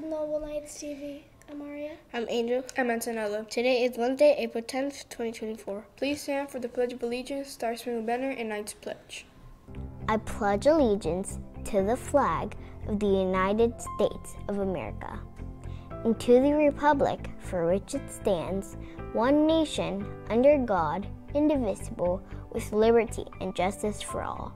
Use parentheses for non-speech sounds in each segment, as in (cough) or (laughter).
Noble Knights TV. I'm Maria. I'm Angel. I'm Antonella. Today is Wednesday, April 10th, 2024. Please stand for the Pledge of Allegiance, Star Spangled Banner, and Knights Pledge. I pledge allegiance to the flag of the United States of America and to the republic for which it stands, one nation, under God, indivisible, with liberty and justice for all.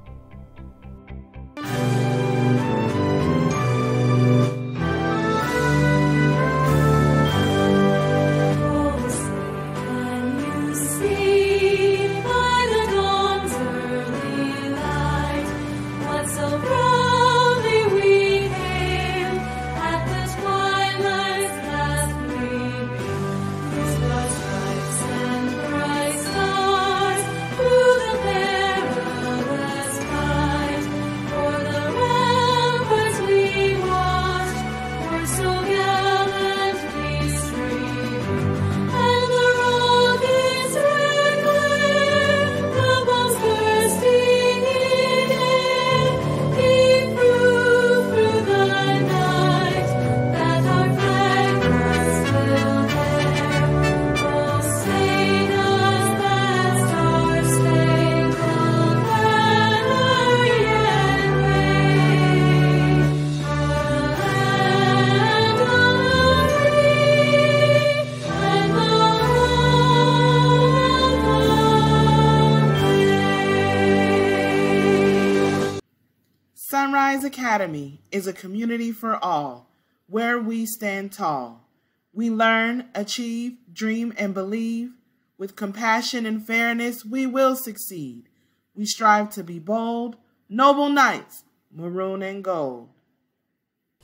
Sunrise Academy is a community for all, where we stand tall. We learn, achieve, dream, and believe. With compassion and fairness, we will succeed. We strive to be bold, noble knights, maroon and gold.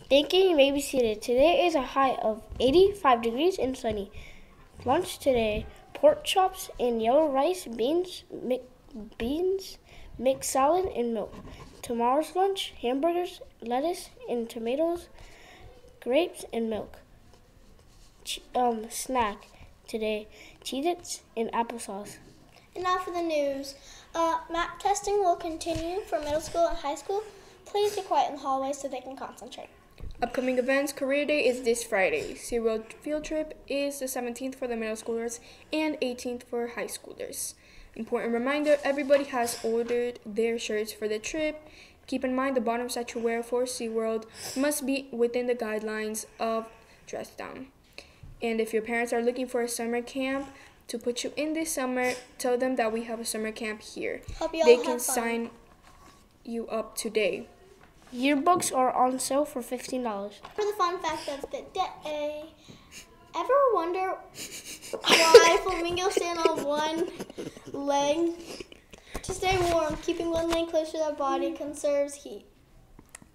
Thinking you may be seated. Today is a high of 85 degrees and sunny. Lunch today, pork chops and yellow rice, beans, mi- beans, mixed salad, and milk. Tomorrow's lunch, hamburgers, lettuce, and tomatoes, grapes, and milk. Ch- um, snack today, Cheez-Its and applesauce. And now for the news. Uh, map testing will continue for middle school and high school. Please be quiet in the hallways so they can concentrate. Upcoming events Career Day is this Friday. SeaWorld Field Trip is the 17th for the middle schoolers and 18th for high schoolers. Important reminder everybody has ordered their shirts for the trip. Keep in mind the bottoms that you wear for SeaWorld must be within the guidelines of dress down. And if your parents are looking for a summer camp to put you in this summer, tell them that we have a summer camp here. Hope you all They have can fun. sign you up today. Yearbooks are on sale for $15. For the fun fact of the day, ever wonder why (laughs) flamingos stand on one leg? To stay warm, keeping one leg close to their body mm-hmm. conserves heat.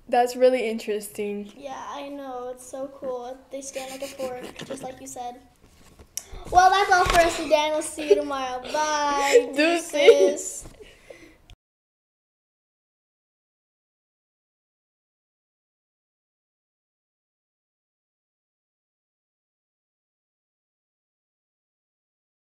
That's really interesting. Yeah, I know. It's so cool. They stand like a fork, just like you said. Well, that's all for us today, and we'll see you tomorrow. Bye. (laughs) Deuces. Deuces.